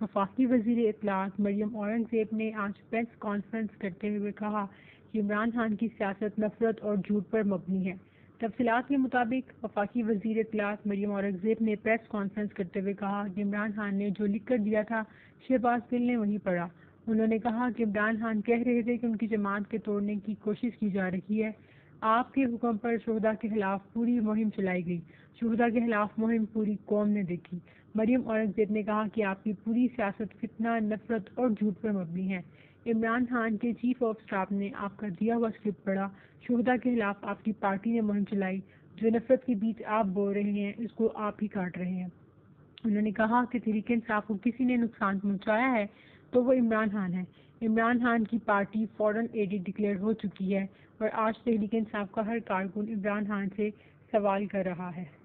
वफाकी वज़ीर इतलात मरियम औरंगज़ेब ने आज प्रेस कॉन्फ्रेंस करते हुए कहा कि इमरान खान की सियासत नफरत और झूठ पर मबनी है। तफसीत के मुताबिक, वफाकी वज़ीर इतलात मरियम औरंगज़ेब ने प्रेस कॉन्फ्रेंस करते हुए कहा कि इमरान खान ने जो लिख कर दिया था शहबाज गिल ने वहीं पढ़ा। उन्होंने कहा कि इमरान खान कह रहे थे कि उनकी जमात के तोड़ने की कोशिश की जा रही है। आपके हुक्म पर शहदा के खिलाफ पूरी मुहिम चलाई गई। शहदा के खिलाफ मुहिम पूरी कौम ने देखी। मरियम औरंगज़ेब ने कहा कि आपकी पूरी सियासत फितना, नफरत और झूठ पर मबनी है। इमरान खान के चीफ ऑफ़ स्टाफ ने आपका दिया हुआ स्क्रिप्ट पढ़ा। शहदा के खिलाफ आपकी पार्टी ने मुहिम चलाई। जो नफरत के बीच आप बोल रहे हैं इसको आप ही काट रहे हैं। उन्होंने कहा कि तरीके इंसाफ को किसी ने नुकसान पहुँचाया है तो वो इमरान खान है। इमरान खान की पार्टी फॉरन एडी डिक्लेयर हो चुकी है और आज तहरीक इंसाफ का हर कारकुन इमरान खान से सवाल कर रहा है।